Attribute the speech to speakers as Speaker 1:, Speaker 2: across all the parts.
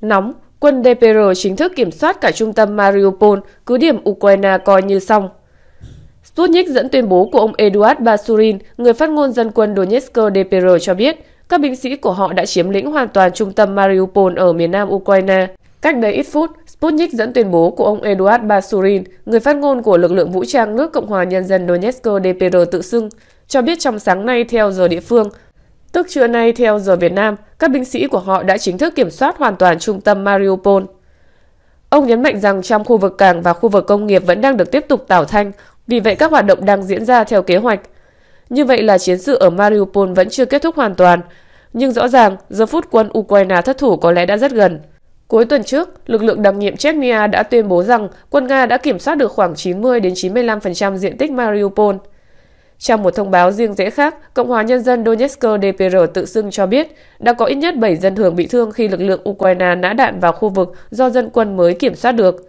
Speaker 1: Nóng, quân DPR chính thức kiểm soát cả trung tâm Mariupol, cứ điểm Ukraine coi như xong. Sputnik dẫn tuyên bố của ông Eduard Basurin, người phát ngôn dân quân Donetsk DPR cho biết, các binh sĩ của họ đã chiếm lĩnh hoàn toàn trung tâm Mariupol ở miền nam Ukraine. Cách đây ít phút, Sputnik dẫn tuyên bố của ông Eduard Basurin, người phát ngôn của lực lượng vũ trang nước Cộng hòa Nhân dân Donetsk DPR tự xưng, cho biết trong sáng nay theo giờ địa phương, tức trưa nay theo giờ Việt Nam, các binh sĩ của họ đã chính thức kiểm soát hoàn toàn trung tâm Mariupol. Ông nhấn mạnh rằng trong khu vực cảng và khu vực công nghiệp vẫn đang được tiếp tục tảo thanh, vì vậy các hoạt động đang diễn ra theo kế hoạch. Như vậy là chiến sự ở Mariupol vẫn chưa kết thúc hoàn toàn, nhưng rõ ràng giờ phút quân Ukraine thất thủ có lẽ đã rất gần. Cuối tuần trước, lực lượng đặc nhiệm Chechnya đã tuyên bố rằng quân Nga đã kiểm soát được khoảng 90 đến 95% diện tích Mariupol. Trong một thông báo riêng rẽ khác, Cộng hòa Nhân dân Donetsk DPR tự xưng cho biết đã có ít nhất 7 dân thường bị thương khi lực lượng Ukraine nã đạn vào khu vực do dân quân mới kiểm soát được.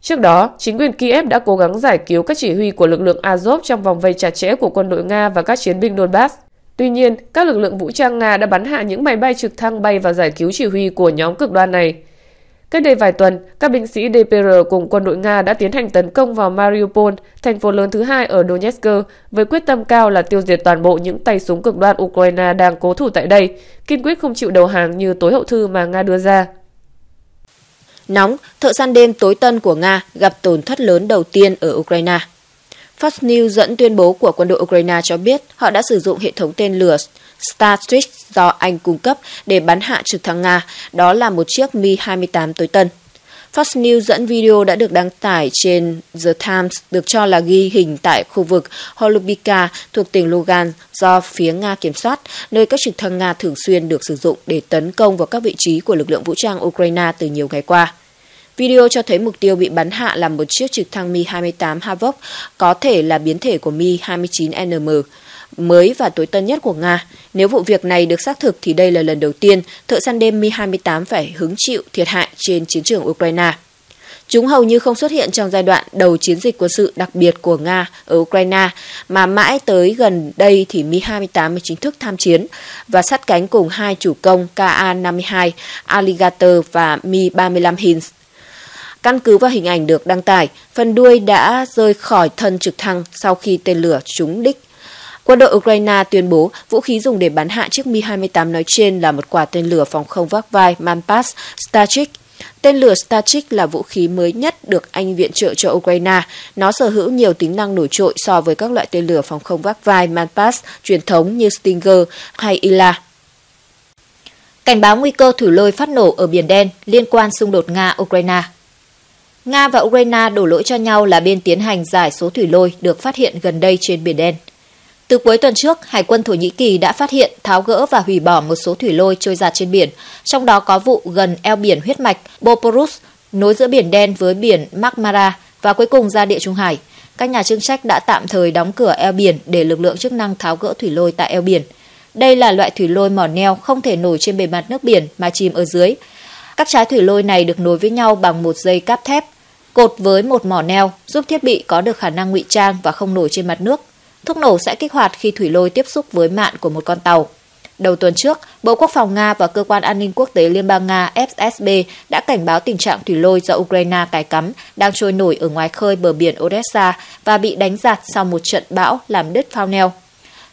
Speaker 1: Trước đó, chính quyền Kiev đã cố gắng giải cứu các chỉ huy của lực lượng Azov trong vòng vây chặt chẽ của quân đội Nga và các chiến binh Donbass. Tuy nhiên, các lực lượng vũ trang Nga đã bắn hạ những máy bay trực thăng bay và giải cứu chỉ huy của nhóm cực đoan này. Cách đây vài tuần, các binh sĩ DPR cùng quân đội Nga đã tiến hành tấn công vào Mariupol, thành phố lớn thứ hai ở Donetsk, với quyết tâm cao là tiêu diệt toàn bộ những tay súng cực đoan Ukraine đang cố thủ tại đây, kiên quyết không chịu đầu hàng như tối hậu thư mà Nga đưa ra.
Speaker 2: Nóng, thợ săn đêm tối tân của Nga gặp tổn thất lớn đầu tiên ở Ukraine. Fox News dẫn tuyên bố của quân đội Ukraine cho biết họ đã sử dụng hệ thống tên lửa Starstreak do Anh cung cấp để bắn hạ trực thăng Nga, đó là một chiếc Mi-28 tối tân. Fox News dẫn video đã được đăng tải trên The Times được cho là ghi hình tại khu vực Holubika thuộc tỉnh Lugan do phía Nga kiểm soát, nơi các trực thăng Nga thường xuyên được sử dụng để tấn công vào các vị trí của lực lượng vũ trang Ukraine từ nhiều ngày qua. Video cho thấy mục tiêu bị bắn hạ là một chiếc trực thăng Mi-28 Havok, có thể là biến thể của Mi-29NM mới và tối tân nhất của Nga. Nếu vụ việc này được xác thực thì đây là lần đầu tiên thợ săn đêm Mi-28 phải hứng chịu thiệt hại trên chiến trường Ukraine. Chúng hầu như không xuất hiện trong giai đoạn đầu chiến dịch quân sự đặc biệt của Nga ở Ukraine, mà mãi tới gần đây thì Mi-28 mới chính thức tham chiến và sát cánh cùng hai chủ công KA-52 Alligator và Mi-35 hins Căn cứ vào hình ảnh được đăng tải, phần đuôi đã rơi khỏi thân trực thăng sau khi tên lửa trúng đích. Quân đội Ukraine tuyên bố vũ khí dùng để bắn hạ chiếc Mi-28 nói trên là một quả tên lửa phòng không vác vai Manpass Starchik. Tên lửa Starchik là vũ khí mới nhất được Anh viện trợ cho Ukraine. Nó sở hữu nhiều tính năng nổi trội so với các loại tên lửa phòng không vác vai Manpass truyền thống như Stinger hay Ila. Cảnh báo nguy cơ thủy lôi phát nổ ở Biển Đen liên quan xung đột Nga-Ukraine. Nga và Ukraine đổ lỗi cho nhau là bên tiến hành giải số thủy lôi được phát hiện gần đây trên Biển Đen. Từ cuối tuần trước, Hải quân Thổ Nhĩ Kỳ đã phát hiện, tháo gỡ và hủy bỏ một số thủy lôi trôi giạt trên biển, trong đó có vụ gần eo biển huyết mạch Boporus, nối giữa Biển Đen với biển Marmara và cuối cùng ra Địa Trung Hải. Các nhà chức trách đã tạm thời đóng cửa eo biển để lực lượng chức năng tháo gỡ thủy lôi tại eo biển. Đây là loại thủy lôi mỏ neo không thể nổi trên bề mặt nước biển mà chìm ở dưới. Các trái thủy lôi này được nối với nhau bằng một dây cáp thép, cột với một mỏ neo giúp thiết bị có được khả năng ngụy trang và không nổi trên mặt nước. Thuốc nổ sẽ kích hoạt khi thủy lôi tiếp xúc với mạn của một con tàu. Đầu tuần trước, Bộ Quốc phòng Nga và Cơ quan An ninh Quốc tế Liên bang Nga FSB đã cảnh báo tình trạng thủy lôi do Ukraine cài cắm đang trôi nổi ở ngoài khơi bờ biển Odessa và bị đánh giạt sau một trận bão làm đứt phao neo.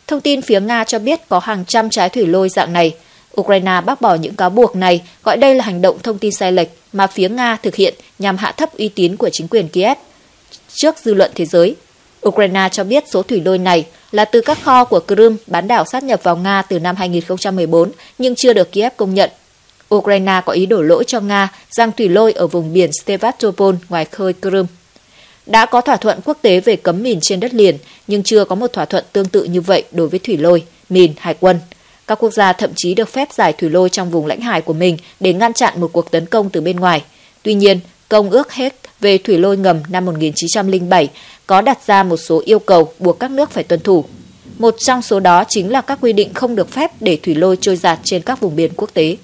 Speaker 2: Thông tin phía Nga cho biết có hàng trăm trái thủy lôi dạng này. Ukraine bác bỏ những cáo buộc này, gọi đây là hành động thông tin sai lệch mà phía Nga thực hiện nhằm hạ thấp uy tín của chính quyền Kiev trước dư luận thế giới Ukraine cho biết số thủy lôi này là từ các kho của Crimea bán đảo sát nhập vào Nga từ năm 2014 nhưng chưa được Kiev công nhận. Ukraine có ý đổ lỗi cho Nga rằng thủy lôi ở vùng biển Sevastopol ngoài khơi Crimea. Đã có thỏa thuận quốc tế về cấm mìn trên đất liền, nhưng chưa có một thỏa thuận tương tự như vậy đối với thủy lôi, mìn, hải quân. Các quốc gia thậm chí được phép giải thủy lôi trong vùng lãnh hải của mình để ngăn chặn một cuộc tấn công từ bên ngoài. Tuy nhiên, Công ước hết về thủy lôi ngầm năm 1907 có đặt ra một số yêu cầu buộc các nước phải tuân thủ. Một trong số đó chính là các quy định không được phép để thủy lôi trôi giạt trên các vùng biển quốc tế.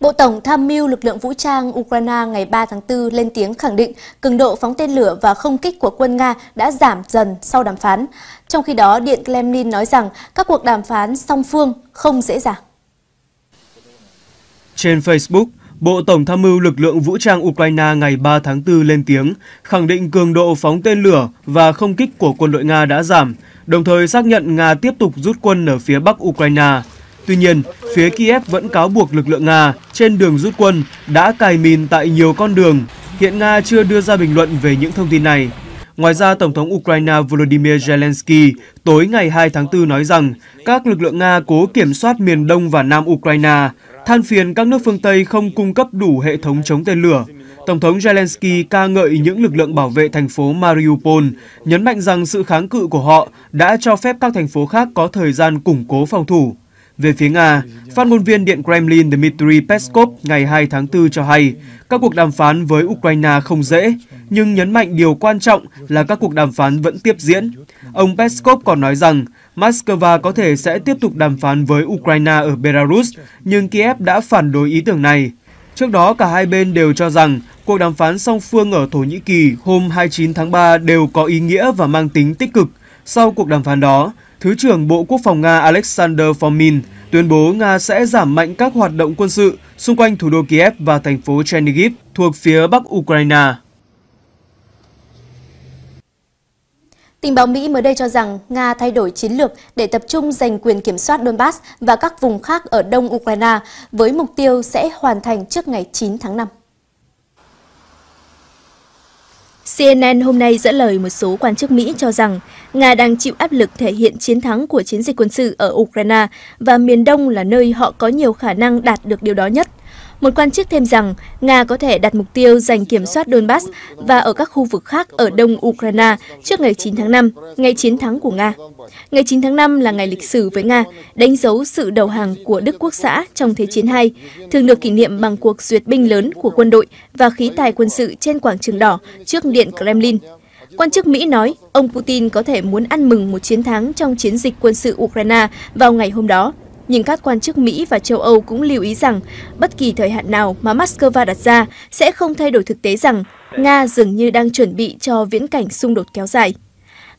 Speaker 3: Bộ Tổng tham mưu lực lượng vũ trang Ukraine ngày 3 tháng 4 lên tiếng khẳng định cường độ phóng tên lửa và không kích của quân Nga đã giảm dần sau đàm phán. Trong khi đó, Điện Kremlin nói rằng các cuộc đàm phán song phương không dễ dàng.
Speaker 4: Trên Facebook, Bộ Tổng tham mưu lực lượng vũ trang Ukraine ngày 3 tháng 4 lên tiếng, khẳng định cường độ phóng tên lửa và không kích của quân đội Nga đã giảm, đồng thời xác nhận Nga tiếp tục rút quân ở phía bắc Ukraine. Tuy nhiên, phía Kiev vẫn cáo buộc lực lượng Nga trên đường rút quân đã cài mìn tại nhiều con đường. Hiện Nga chưa đưa ra bình luận về những thông tin này. Ngoài ra, Tổng thống Ukraine Volodymyr Zelensky tối ngày 2 tháng 4 nói rằng các lực lượng Nga cố kiểm soát miền đông và nam Ukraine, than phiền các nước phương Tây không cung cấp đủ hệ thống chống tên lửa. Tổng thống Zelensky ca ngợi những lực lượng bảo vệ thành phố Mariupol, nhấn mạnh rằng sự kháng cự của họ đã cho phép các thành phố khác có thời gian củng cố phòng thủ. Về phía Nga, phát ngôn viên Điện Kremlin Dmitry Peskov ngày 2 tháng 4 cho hay các cuộc đàm phán với Ukraine không dễ, nhưng nhấn mạnh điều quan trọng là các cuộc đàm phán vẫn tiếp diễn. Ông Peskov còn nói rằng Moscow có thể sẽ tiếp tục đàm phán với Ukraine ở Belarus, nhưng Kiev đã phản đối ý tưởng này. Trước đó, cả hai bên đều cho rằng cuộc đàm phán song phương ở Thổ Nhĩ Kỳ hôm 29 tháng 3 đều có ý nghĩa và mang tính tích cực. Sau cuộc đàm phán đó, Thứ trưởng Bộ Quốc phòng Nga Alexander Fomin tuyên bố Nga sẽ giảm mạnh các hoạt động quân sự xung quanh thủ đô Kiev và thành phố Chernihiv thuộc phía bắc Ukraine.
Speaker 3: Tình báo Mỹ mới đây cho rằng Nga thay đổi chiến lược để tập trung giành quyền kiểm soát Donbass và các vùng khác ở đông Ukraine với mục tiêu sẽ hoàn thành trước ngày 9 tháng 5. CNN hôm nay dẫn lời một số quan chức Mỹ cho rằng Nga đang chịu áp lực thể hiện chiến thắng của chiến dịch quân sự ở Ukraine và miền Đông là nơi họ có nhiều khả năng đạt được điều đó nhất. Một quan chức thêm rằng Nga có thể đặt mục tiêu giành kiểm soát Donbass và ở các khu vực khác ở đông Ukraine trước ngày 9 tháng 5, ngày chiến thắng của Nga. Ngày 9 tháng 5 là ngày lịch sử với Nga, đánh dấu sự đầu hàng của Đức Quốc xã trong Thế chiến II, thường được kỷ niệm bằng cuộc duyệt binh lớn của quân đội và khí tài quân sự trên quảng trường đỏ trước Điện Kremlin. Quan chức Mỹ nói ông Putin có thể muốn ăn mừng một chiến thắng trong chiến dịch quân sự Ukraine vào ngày hôm đó nhưng các quan chức Mỹ và châu Âu cũng lưu ý rằng bất kỳ thời hạn nào mà Moscow đặt ra sẽ không thay đổi thực tế rằng Nga dường như đang chuẩn bị cho viễn cảnh xung đột kéo dài.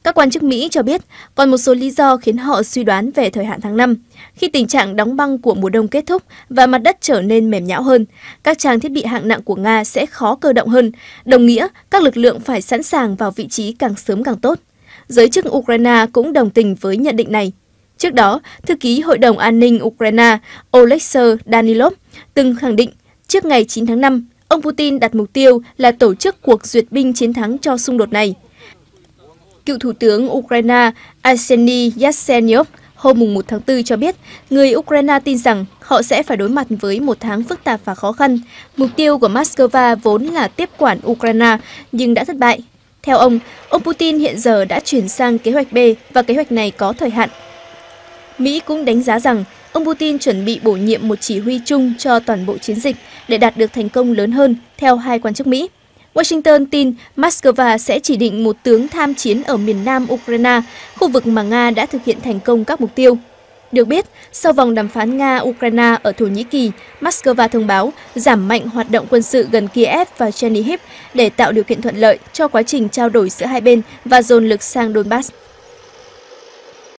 Speaker 3: Các quan chức Mỹ cho biết còn một số lý do khiến họ suy đoán về thời hạn tháng 5. Khi tình trạng đóng băng của mùa đông kết thúc và mặt đất trở nên mềm nhão hơn, các trang thiết bị hạng nặng của Nga sẽ khó cơ động hơn, đồng nghĩa các lực lượng phải sẵn sàng vào vị trí càng sớm càng tốt. Giới chức Ukraine cũng đồng tình với nhận định này. Trước đó, thư ký Hội đồng An ninh Ukraine Oleksiy Danilov từng khẳng định trước ngày 9 tháng 5, ông Putin đặt mục tiêu là tổ chức cuộc duyệt binh chiến thắng cho xung đột này. Cựu Thủ tướng Ukraine Arseniy Yatsenyuk hôm 1 tháng 4 cho biết người Ukraine tin rằng họ sẽ phải đối mặt với một tháng phức tạp và khó khăn. Mục tiêu của Moscow vốn là tiếp quản Ukraine nhưng đã thất bại. Theo ông, ông Putin hiện giờ đã chuyển sang kế hoạch B và kế hoạch này có thời hạn Mỹ cũng đánh giá rằng ông Putin chuẩn bị bổ nhiệm một chỉ huy chung cho toàn bộ chiến dịch để đạt được thành công lớn hơn, theo hai quan chức Mỹ. Washington tin Moscow sẽ chỉ định một tướng tham chiến ở miền nam Ukraine, khu vực mà Nga đã thực hiện thành công các mục tiêu. Được biết, sau vòng đàm phán Nga-Ukraine ở Thổ Nhĩ Kỳ, Moscow thông báo giảm mạnh hoạt động quân sự gần Kiev và Chernihiv để tạo điều kiện thuận lợi cho quá trình trao đổi giữa hai bên và dồn lực sang Donbass.